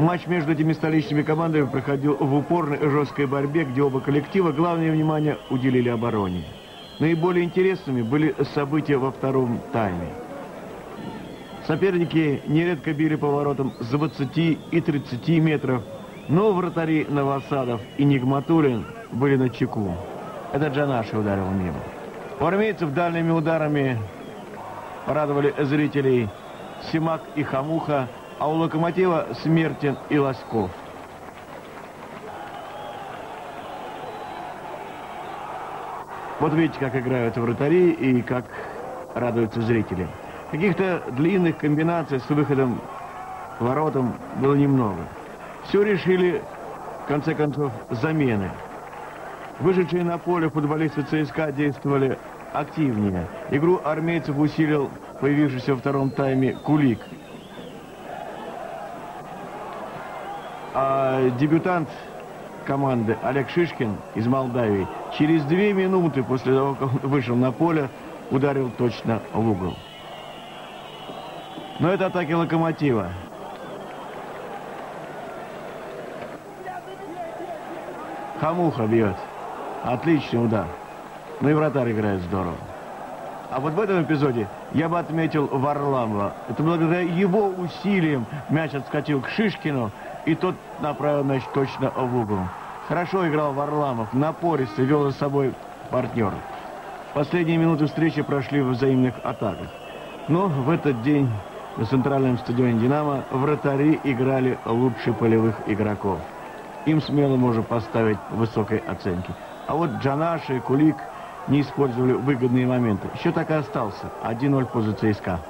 Матч между этими столичными командами проходил в упорной жесткой борьбе, где оба коллектива главное внимание уделили обороне. Наиболее интересными были события во втором тайме. Соперники нередко били поворотом с 20 и 30 метров, но вратари Новосадов и Нигматулин были на чеку. Это Джанаши ударил мимо. У армейцев дальними ударами порадовали зрителей Симак и Хамуха, а у Локомотива Смертин и Лосков. Вот видите, как играют вратари и как радуются зрители. Каких-то длинных комбинаций с выходом воротам было немного. Все решили, в конце концов, замены. Вышедшие на поле футболисты ЦСКА действовали активнее. Игру армейцев усилил появившийся во втором тайме Кулик. А дебютант команды Олег Шишкин из Молдавии через две минуты после того, как он вышел на поле, ударил точно в угол. Но это атаки локомотива. Хамуха бьет. Отличный удар. Ну и вратарь играет здорово. А вот в этом эпизоде я бы отметил Варламова. Это благодаря его усилиям мяч отскочил к Шишкину, и тот направил мяч точно в угол. Хорошо играл Варламов, напористо вел за собой партнера. Последние минуты встречи прошли в взаимных атаках. Но в этот день на центральном стадионе «Динамо» вратари играли лучше полевых игроков. Им смело можно поставить высокой оценки. А вот Джанаши Кулик не использовали выгодные моменты. Счет так и остался. 1-0 в пользу ЦСКА.